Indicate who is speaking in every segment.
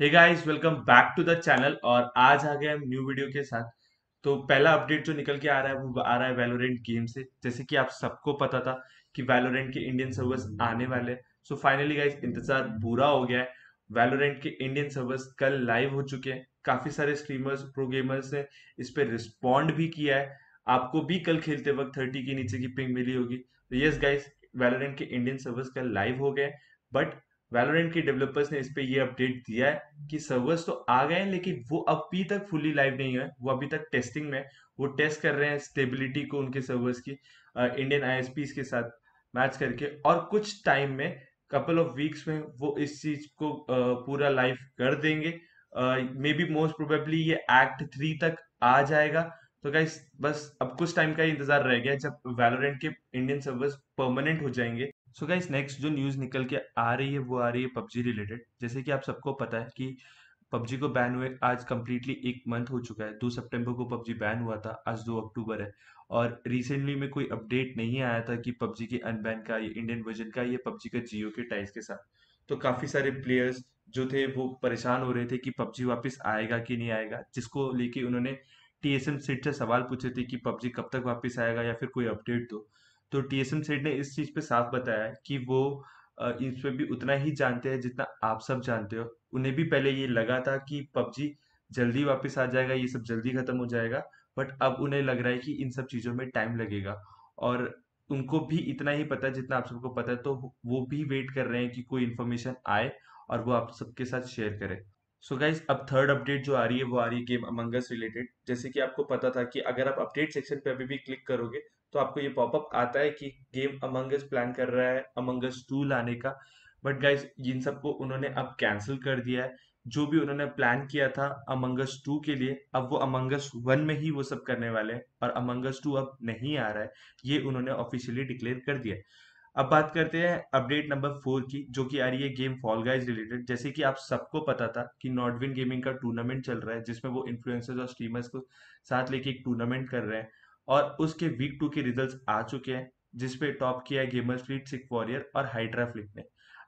Speaker 1: Hey guys welcome back to the channel और आज आ गए हम न्यू वीडियो के साथ। तो पहला अपडेट जो निकल के आ रहा है, वो आ रहा है वैलोरेंट गेम से। जैसे कि आप सबको पता था कि वैलोरेंट के इंडियन सर्वर्स आने वाले सो फाइनली गाइस इंतज़ार पूरा हो गया है। वैलोरेंट के इंडियन सर्वर्स कल लाइव हो चुके हैं। काफ़ी सारे स्ट्रीमर्स प्रो गेमर्स ने इस पे रिस्पॉन्ड भी किया है। आपको भी कल खेलते वक्त थर्टी के नीचे की पिंग मिली होगी। तो यस गाइस वैलोरेंट के इंडियन सर्वर्स कल लाइव हो गए बट वैलोरेंट के डेवलपर्स ने इस पे ये अपडेट दिया है कि सर्वर्स तो आ गए हैं, लेकिन वो अभी तक फुली लाइव नहीं है। वो अभी तक टेस्टिंग में वो टेस्ट कर रहे हैं स्टेबिलिटी को उनके सर्वर्स की इंडियन आई के साथ मैच करके। और कुछ टाइम में कपल ऑफ़ वीक्स में वो इस चीज़ को पूरा लाइव कर देंगे। मे बी मोस्ट प्रोबेबली ये एक्ट थ्री तक आ जाएगा। तो गाइस बस अब कुछ टाइम का इंतज़ार रह गया जब वैलोरेंट के इंडियन सर्वर्स परमानेंट हो जाएँगे। सो गाइस नेक्स्ट जो न्यूज़ निकल के आ रही है, वो आ रही है पबजी रिलेटेड जैसे कि आप सबको पता है कि पबजी को बैन हुए आज कम्प्लीटली एक मंथ हो चुका है। दो सितंबर को पबजी बैन हुआ था, आज दो अक्टूबर है। और रिसेंटली में कोई अपडेट नहीं आया था कि पबजी के अनबैन का, ये इंडियन वर्जन का, ये पबजी का जियो के टाइज के साथ। तो काफ़ी सारे प्लेयर्स जो थे, वो परेशान हो रहे थे कि पबजी वापस आएगा कि नहीं आएगा, जिसको लेके उन्होंने टी एस एम सीट से सवाल पूछे थे कि पबजी कब तक वापस आएगा या फिर कोई अपडेट दो। तो टीएसएम सेठ ने इस चीज़ पे साफ़ बताया कि वो इस पे भी उतना ही जानते हैं जितना आप सब जानते हो। उन्हें भी पहले ये लगा था कि पबजी जल्दी वापस आ जाएगा, ये सब जल्दी खत्म हो जाएगा, बट अब उन्हें लग रहा है कि इन सब चीज़ों में टाइम लगेगा। और उनको भी इतना ही पता है जितना आप सबको पता है तो वो भी वेट कर रहे हैं कि कोई इन्फॉर्मेशन आए और वो आप सबके साथ शेयर करें। सो गाइज़ अब थर्ड अपडेट जो आ रही है, वो आ रही है गेम अमंगस रिलेटेड। जैसे कि आपको पता था कि अगर आप अपडेट सेक्शन पे अभी भी क्लिक करोगे तो आपको ये पॉपअप आता है कि गेम अमंगस प्लान कर रहा है अमंगस टू लाने का। बट गाइज़ इन सबको उन्होंने अब कैंसिल कर दिया है, जो भी उन्होंने प्लान किया था अमंगस टू के लिए, अब वो अमंगस वन में ही वो सब करने वाले हैं और अमंगस टू अब नहीं आ रहा है, ये उन्होंने ऑफिशियली डिक्लेयर कर दिया अब बात करते हैं अपडेट नंबर फोर की, जो कि आ रही है गेम फॉल गाइज़ रिलेटेड जैसे कि आप सबको पता था कि नॉर्डविन गेमिंग का टूर्नामेंट चल रहा है, जिसमें वो इन्फ्लुएंसर्स और स्ट्रीमर्स को साथ लेके एक टूर्नामेंट कर रहे हैं। और उसके वीक टू के रिजल्ट्स आ चुके हैं, जिसपे टॉप किया है गेमर्स फ्लीट सिक वॉरियर और हाइड्रा फ्लीट ने।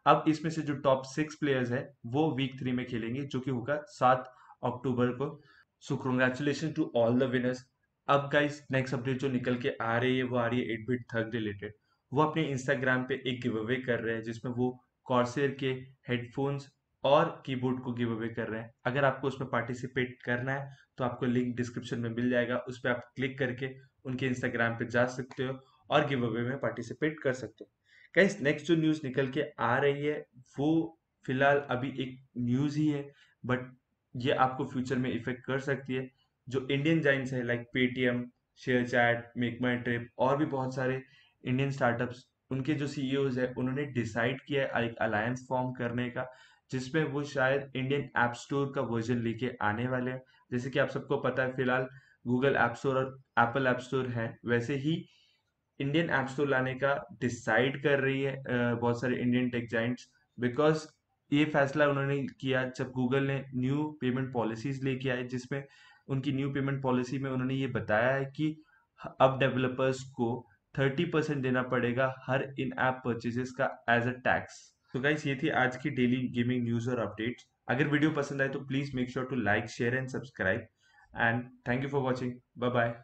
Speaker 1: अब इसमें से जो टॉप सिक्स प्लेयर्स है, वो वीक थ्री में खेलेंगे, जो कि होगा सात अक्टूबर को। सो congratulation to all the winners अब गाइस नेक्स्ट अपडेट जो निकल के आ रही है, वो आ रही है एट बिट थर्ग रिलेटेड वो अपने इंस्टाग्राम पे एक गिव अवे कर रहे हैं, जिसमें वो कॉर्सेर के हेडफोन्स और कीबोर्ड को गिव अवे कर रहे हैं। अगर आपको उसमें पार्टिसिपेट करना है तो आपको लिंक डिस्क्रिप्शन में मिल जाएगा। उस पर आप क्लिक करके उनके इंस्टाग्राम पे जा सकते हो और गिव अवे में पार्टिसिपेट कर सकते हो। कैसे नेक्स्ट जो न्यूज़ निकल के आ रही है, वो फ़िलहाल अभी एक न्यूज़ ही है बट ये आपको फ्यूचर में इफ़ेक्ट कर सकती है। जो इंडियन जाइंट्स है like Paytm ShareChat MakeMyTrip और भी बहुत सारे इंडियन स्टार्टअप्स उनके जो सीईओज है, उन्होंने डिसाइड किया है, एक अलायंस फॉर्म करने का। जिसमें वो शायद इंडियन ऐप स्टोर का वर्जन लेके आने वाले हैं। जैसे कि आप सबको पता है, फ़िलहाल गूगल ऐप स्टोर और एप्पल ऐप स्टोर है। वैसे ही इंडियन ऐप स्टोर लाने का डिसाइड कर रही है बहुत सारे इंडियन टेक जाइंट्स बिकॉज़ ये फैसला उन्होंने किया जब गूगल ने न्यू पेमेंट पॉलिसीज़ लेके आए, जिसमें उनकी न्यू पेमेंट पॉलिसी में उन्होंने ये बताया है कि अब डेवलपर्स को थर्टी परसेंट देना पड़ेगा हर इन ऐप परचेजेस का एज अ टैक्स तो गाइस ये थी आज की डेली गेमिंग न्यूज़ और अपडेट्स अगर वीडियो पसंद आए तो please make sure to like share and subscribe and thank you for watching bye bye